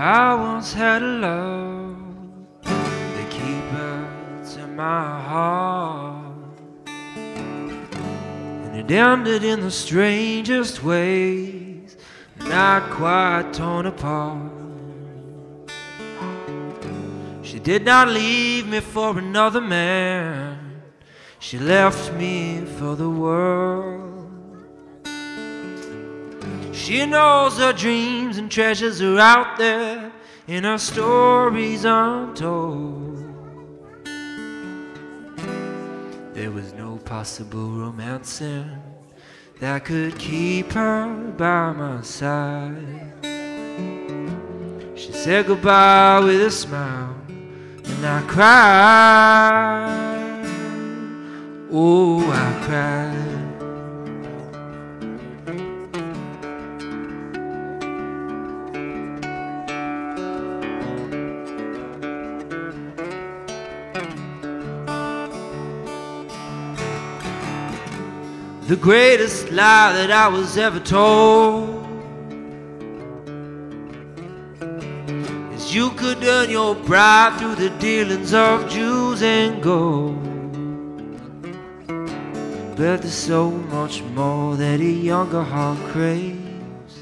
I once had a love that keep hurts in my heart, and it ended in the strangest ways, not quite torn apart. She did not leave me for another man. She left me for the world. She knows her dreams and treasures are out there in her stories untold. There was no possible romancing that could keep her by my side. She said goodbye with a smile, and I cried. Oh, I cried. The greatest lie that I was ever told is you could earn your bride through the dealings of Jews and gold. But there's so much more that a younger heart craves.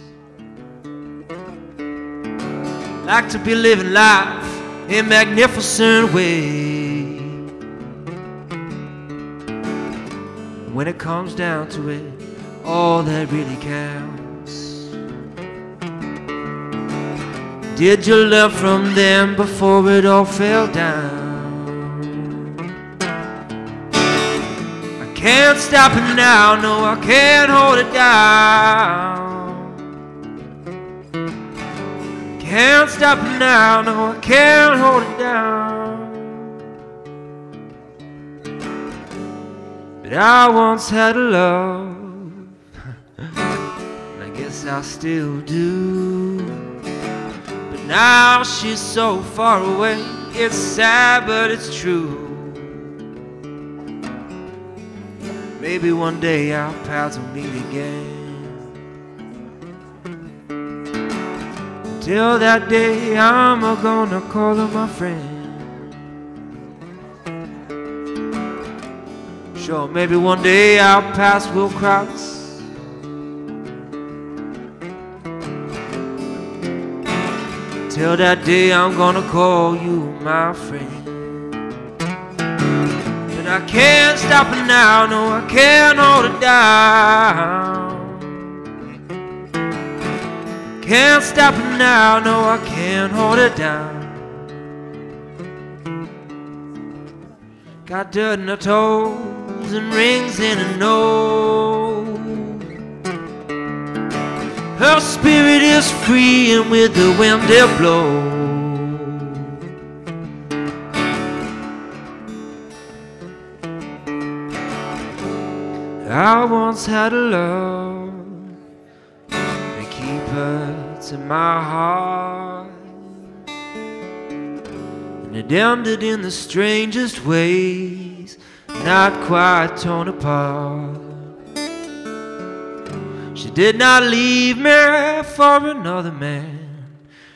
Like to be living life in magnificent ways. When it comes down to it, all that really counts. Did you learn from them before it all fell down? I can't stop it now, no, I can't hold it down. Can't stop it now, no, I can't hold it down. But I once had a love, and I guess I still do. But now she's so far away, it's sad, but it's true. Maybe one day our paths will meet again. Till that day, I'm gonna call her my friend. Sure, maybe one day our paths will cross. Till that day, I'm gonna call you my friend. But I can't stop it now, no, I can't hold it down. Can't stop it now, no, I can't hold it down. Got dirt in her toes and rings in her nose. Her spirit is free and with the wind it blows. I once had a love that keep hurts in my heart. And it ended in the strangest not quite torn apart. She did not leave me for another man,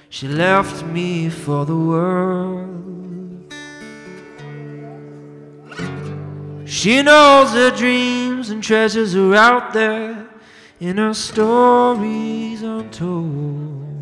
she left me for the world. She knows her dreams and treasures are out there in her stories untold.